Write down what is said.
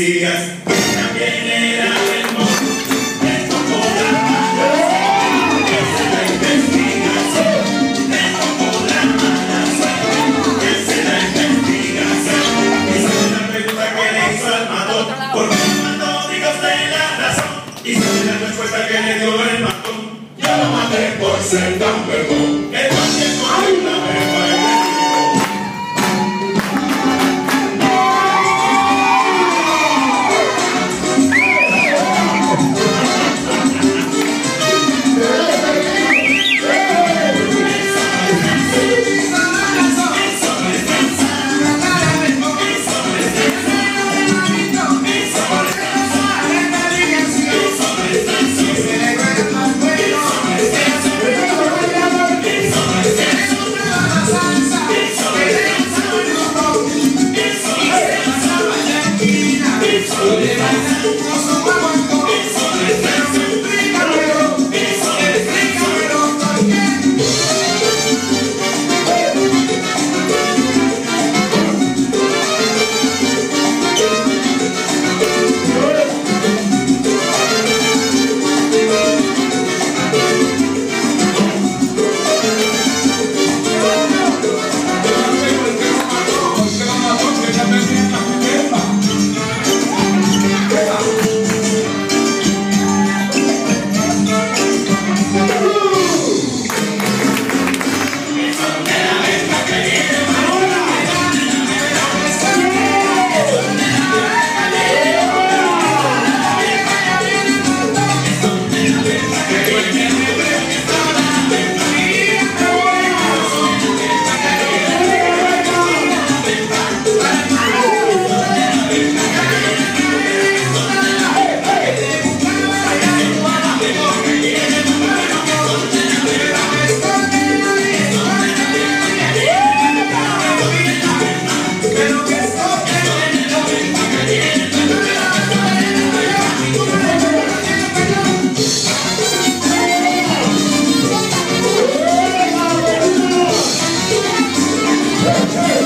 Y viene era el monstruo, es como la mano. es de la investigación, es como drama la suerte, es de la investigación, y sabe la respuesta que le hizo el matón, porque el matón, dijo de la razón, y sabe la respuesta que le dio el matón, yo lo maté por ser tan perdón. church.